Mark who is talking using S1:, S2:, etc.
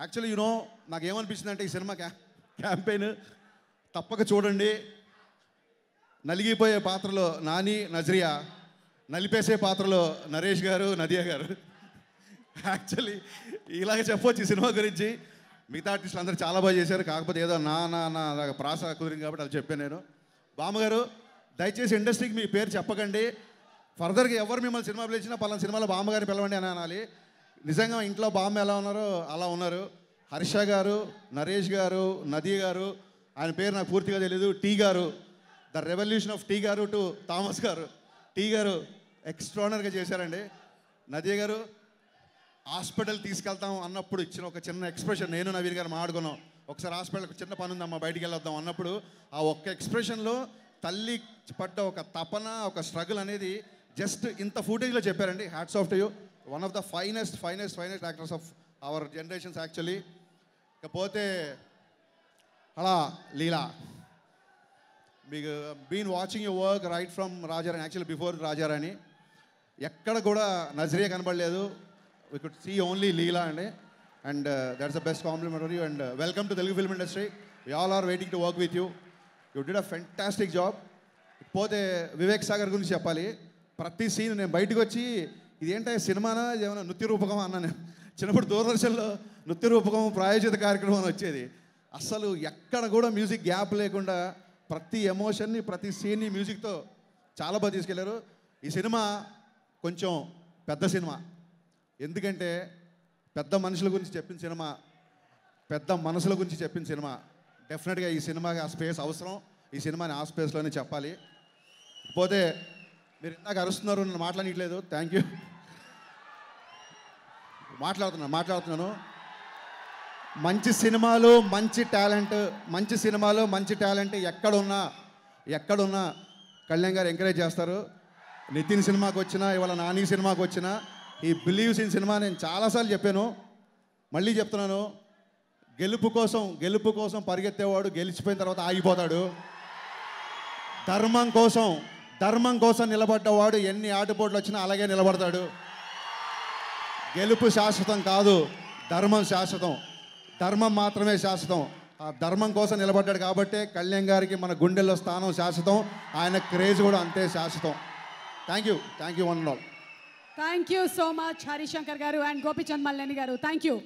S1: Actually you know నాకు ఏమనిపించింది అంటే ఈ సినిమా క్యా క్యాంపెయిన్ తప్పక చూడండి. నలిగిపోయే పాత్రలో నాని నజరియా నలిపేసే పాత్రలో నరేష్ గారు నదియా గారు. యాక్చువల్లీ ఇలాగ చెప్పొచ్చు ఈ సినిమా గురించి. మిగతా ఆర్టిస్టులు అందరూ చాలా బాగా చేశారు. కాకపోతే ఏదో నా నా నా ప్రాస కుదిరింది కాబట్టి అది చెప్పాను నేను. బామ్మగారు దయచేసి ఇండస్ట్రీకి మీ పేరు చెప్పకండి. ఫర్దర్గా ఎవరు మిమ్మల్ని సినిమా పిలిచినా పలానా సినిమాలో బామ్మగారిని పిలవండి అని అనాలి. నిజంగా ఇంట్లో బామ్మ ఎలా ఉన్నారో అలా ఉన్నారు. హర్ష గారు నరేష్ గారు నది గారు ఆయన పేరు నాకు పూర్తిగా తెలియదు టీ గారు ద రెవల్యూషన్ ఆఫ్ టీ గారు టు థామస్ గారు. టీ గారు ఎక్స్ట్రానర్గా చేశారండి. నది గారు హాస్పిటల్ తీసుకెళ్తాం అన్నప్పుడు ఇచ్చిన ఒక చిన్న ఎక్స్ప్రెషన్ నేను నవీన్ గారు మాట్లాడుకున్నాం. ఒకసారి హాస్పిటల్కి చిన్న పని ఉందమ్మా బయటికి వెళ్ళొద్దాం అన్నప్పుడు ఆ ఒక్క ఎక్స్ప్రెషన్లో తల్లి పడ్డ ఒక తపన ఒక స్ట్రగుల్ అనేది జస్ట్ ఇంత ఫుటేజ్లో చెప్పారండి. Hats off to you one of the finest finest finest actors of our generations actually ఇకపోతే అలా లీలా. మీకు been watching you work right from Raja Rani actually before Raja Rani. ఎక్కడ కూడా నజరియా కనబడలేదు. We could see only Leela అండి. And that's the best complimentary and welcome to Telugu film industry we all are waiting to work with you you did a fantastic job పోతే వివేక్ సాగర్ గురించి చెప్పాలి. ప్రతి scene నేను బయటకు వచ్చి ఇదేంటో సినిమానా? ఏమైనా నృత్య రూపకం అన్నా నేను. చిన్నప్పుడు దూరదర్శన్లో నృత్య రూపకం ప్రాయోజిత కార్యక్రమం అని వచ్చేది. అస్సలు ఎక్కడ కూడా మ్యూజిక్ గ్యాప్ లేకుండా ప్రతి ఎమోషన్ని ప్రతి సీన్ని మ్యూజిక్తో చాలా బాగా తీసుకెళ్ళారు. ఈ సినిమా కొంచెం పెద్ద సినిమా. ఎందుకంటే పెద్ద మనుషుల గురించి చెప్పిన సినిమా పెద్ద మనసుల గురించి చెప్పిన సినిమా. డెఫినెట్గా ఈ సినిమాకి ఆ స్పేస్ అవసరం. ఈ సినిమాని ఆ స్పేస్లోనే చెప్పాలి. పోతే మీరు ఇందాక అరుస్తున్నారు నన్ను మాట్లాడట్లేదు థ్యాంక్ యూ మాట్లాడుతున్నాను మాట్లాడుతున్నాను. మంచి సినిమాలు మంచి టాలెంట్ మంచి సినిమాలు మంచి టాలెంట్ ఎక్కడున్నా ఎక్కడున్నా కళ్యాణ్ గారు ఎంకరేజ్ చేస్తారు. నితిన్ సినిమాకి వచ్చినా ఇవాళ నాని సినిమాకి వచ్చినా ఈ బిలీవ్స్ ఇన్ సినిమా నేను చాలాసార్లు చెప్పాను. మళ్ళీ చెప్తున్నాను. గెలుపు కోసం గెలుపు కోసం పరిగెత్తేవాడు గెలిచిపోయిన తర్వాత ఆగిపోతాడు. ధర్మం కోసం ధర్మం కోసం నిలబడ్డవాడు ఎన్ని ఆటుపోట్లు వచ్చినా అలాగే నిలబడతాడు. గెలుపు శాశ్వతం కాదు ధర్మం శాశ్వతం. ధర్మం మాత్రమే శాశ్వతం. ఆ ధర్మం కోసం నిలబడ్డాడు కాబట్టే కళ్యాణ్ గారికి మన గుండెల్లో స్థానం శాశ్వతం. ఆయన క్రేజ్ కూడా అంతే శాశ్వతం. Thank you thank you one all
S2: thank you so much Harishankar గారు అండ్ గోపిచంద్ మల్లేని గారు. Thank you